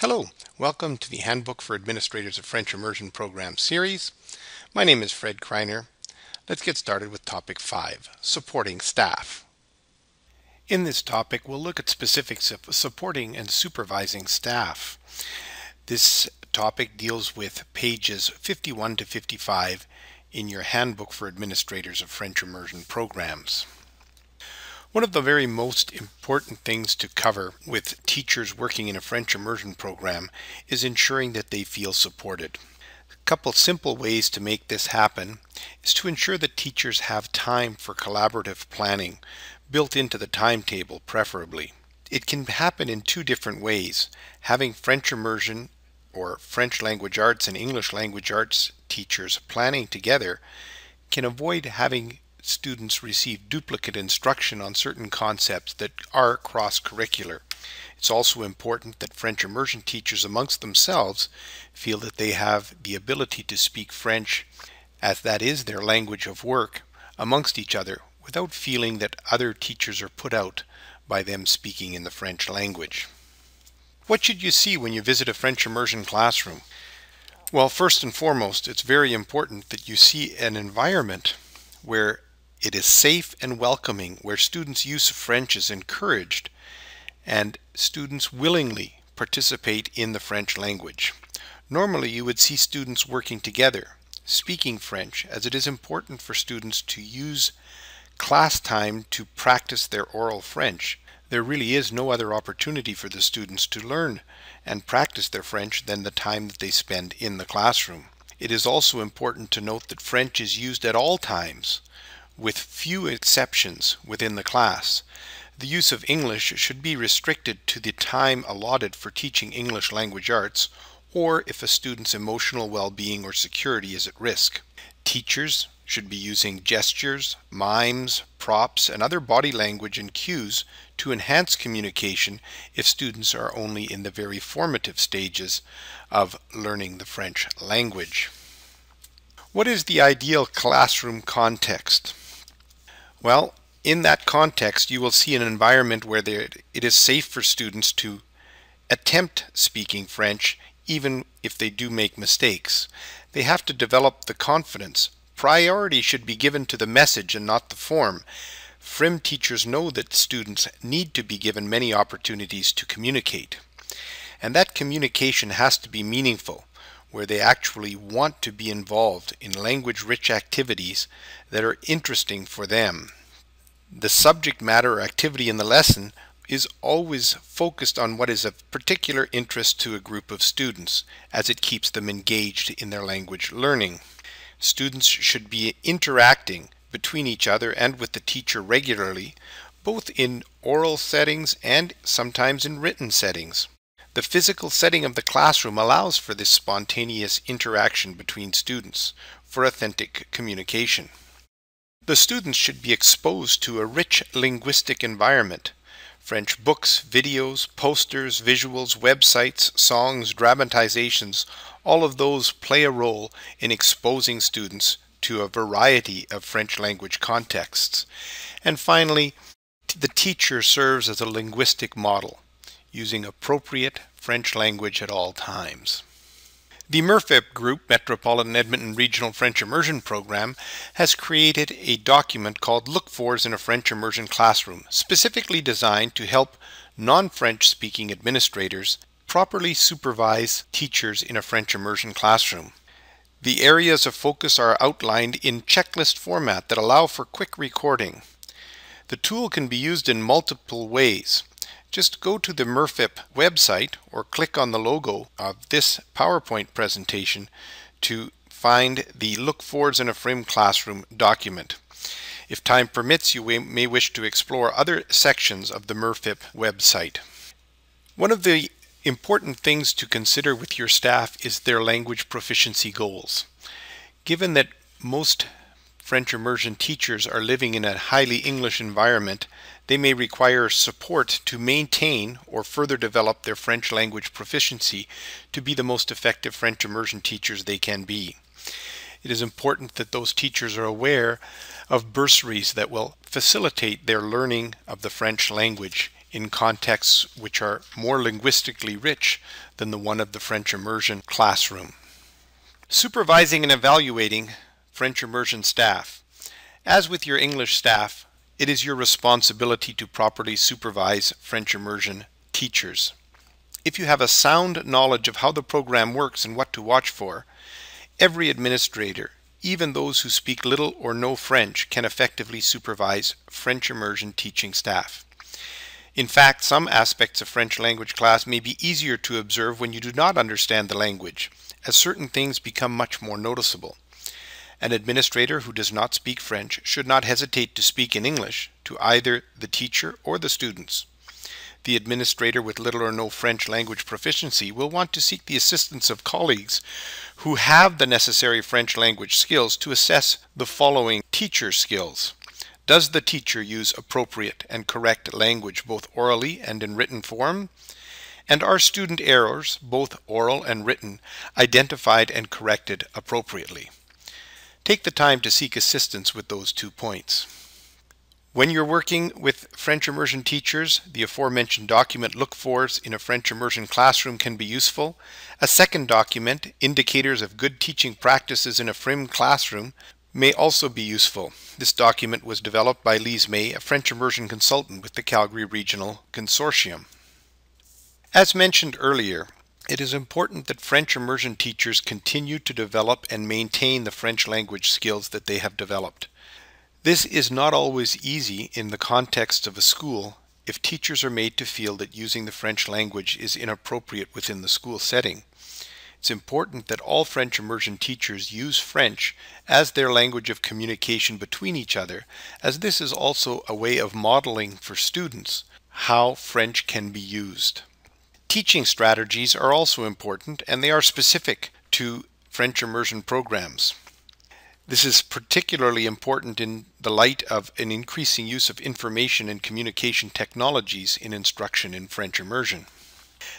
Hello, welcome to the Handbook for Administrators of French Immersion Program series. My name is Fred Kreiner. Let's get started with topic 5, supporting staff. In this topic, we'll look at specifics of supporting and supervising staff. This topic deals with pages 51 to 55 in your Handbook for Administrators of French Immersion Programs. One of the very most important things to cover with teachers working in a French immersion program is ensuring that they feel supported. A couple simple ways to make this happen is to ensure that teachers have time for collaborative planning, built into the timetable preferably. It can happen in two different ways. Having French immersion or French language arts and English language arts teachers planning together can avoid having students receive duplicate instruction on certain concepts that are cross-curricular. It's also important that French immersion teachers amongst themselves feel that they have the ability to speak French as that is their language of work amongst each other without feeling that other teachers are put out by them speaking in the French language. What should you see when you visit a French immersion classroom? Well, first and foremost, it's very important that you see an environment where it is safe and welcoming where students' use of French is encouraged and students willingly participate in the French language. Normally you would see students working together, speaking French, as it is important for students to use class time to practice their oral French. There really is no other opportunity for the students to learn and practice their French than the time that they spend in the classroom. It is also important to note that French is used at all times with few exceptions within the class. The use of English should be restricted to the time allotted for teaching English language arts or if a student's emotional well-being or security is at risk. Teachers should be using gestures, mimes, props, and other body language and cues to enhance communication if students are only in the very formative stages of learning the French language. What is the ideal classroom context? Well, in that context, you will see an environment where there, it is safe for students to attempt speaking French even if they do make mistakes. They have to develop the confidence. Priority should be given to the message and not the form. FRIM teachers know that students need to be given many opportunities to communicate. And that communication has to be meaningful, where they actually want to be involved in language-rich activities that are interesting for them the subject matter or activity in the lesson is always focused on what is of particular interest to a group of students, as it keeps them engaged in their language learning. Students should be interacting between each other and with the teacher regularly, both in oral settings and sometimes in written settings. The physical setting of the classroom allows for this spontaneous interaction between students for authentic communication. The students should be exposed to a rich linguistic environment. French books, videos, posters, visuals, websites, songs, dramatizations, all of those play a role in exposing students to a variety of French language contexts. And finally, the teacher serves as a linguistic model, using appropriate French language at all times. The MERFIP Group, Metropolitan Edmonton Regional French Immersion Program, has created a document called Look-Fors in a French Immersion Classroom, specifically designed to help non-French speaking administrators properly supervise teachers in a French immersion classroom. The areas of focus are outlined in checklist format that allow for quick recording. The tool can be used in multiple ways just go to the MERFIP website or click on the logo of this PowerPoint presentation to find the Look-Fors in a Frame Classroom document. If time permits, you may wish to explore other sections of the MERFIP website. One of the important things to consider with your staff is their language proficiency goals. Given that most French immersion teachers are living in a highly English environment, they may require support to maintain or further develop their French language proficiency to be the most effective French immersion teachers they can be. It is important that those teachers are aware of bursaries that will facilitate their learning of the French language in contexts which are more linguistically rich than the one of the French immersion classroom. Supervising and evaluating French immersion staff. As with your English staff, it is your responsibility to properly supervise French immersion teachers. If you have a sound knowledge of how the program works and what to watch for, every administrator, even those who speak little or no French, can effectively supervise French immersion teaching staff. In fact, some aspects of French language class may be easier to observe when you do not understand the language, as certain things become much more noticeable. An administrator who does not speak French should not hesitate to speak in English to either the teacher or the students. The administrator with little or no French language proficiency will want to seek the assistance of colleagues who have the necessary French language skills to assess the following teacher skills. Does the teacher use appropriate and correct language both orally and in written form? And are student errors, both oral and written, identified and corrected appropriately? Take the time to seek assistance with those two points. When you're working with French immersion teachers, the aforementioned document Look Fors in a French immersion classroom can be useful. A second document, Indicators of Good Teaching Practices in a FRIM Classroom, may also be useful. This document was developed by Lise May, a French immersion consultant with the Calgary Regional Consortium. As mentioned earlier, it is important that French immersion teachers continue to develop and maintain the French language skills that they have developed. This is not always easy in the context of a school if teachers are made to feel that using the French language is inappropriate within the school setting. It's important that all French immersion teachers use French as their language of communication between each other, as this is also a way of modeling for students how French can be used. Teaching strategies are also important and they are specific to French immersion programs. This is particularly important in the light of an increasing use of information and communication technologies in instruction in French immersion.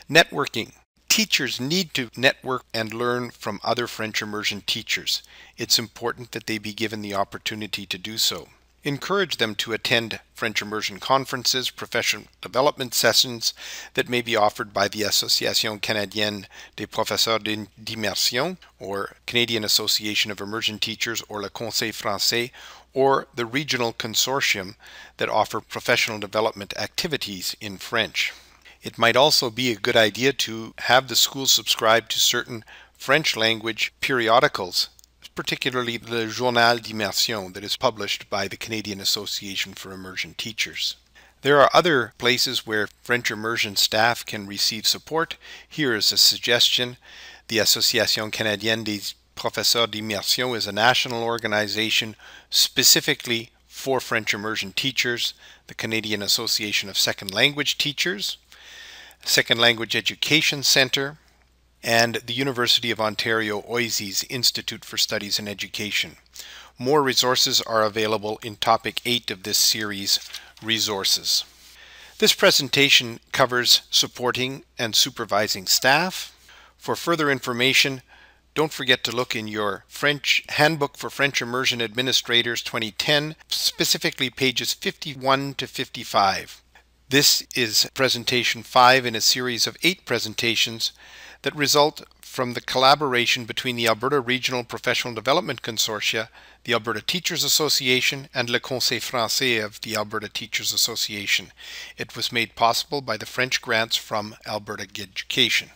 Networking. Teachers need to network and learn from other French immersion teachers. It's important that they be given the opportunity to do so encourage them to attend French immersion conferences, professional development sessions that may be offered by the Association Canadienne des Professeurs d'Immersion, or Canadian Association of Immersion Teachers, or Le Conseil Français, or the regional consortium that offer professional development activities in French. It might also be a good idea to have the school subscribe to certain French language periodicals particularly the Journal d'Immersion that is published by the Canadian Association for Immersion Teachers. There are other places where French immersion staff can receive support. Here is a suggestion. The Association Canadienne des Professeurs d'Immersion is a national organization specifically for French immersion teachers, the Canadian Association of Second Language Teachers, Second Language Education Center, and the University of Ontario OISE's Institute for Studies in Education. More resources are available in topic 8 of this series, Resources. This presentation covers supporting and supervising staff. For further information, don't forget to look in your French Handbook for French Immersion Administrators 2010, specifically pages 51 to 55. This is presentation 5 in a series of 8 presentations that result from the collaboration between the Alberta Regional Professional Development Consortia, the Alberta Teachers Association, and Le Conseil Français of the Alberta Teachers Association. It was made possible by the French grants from Alberta Education.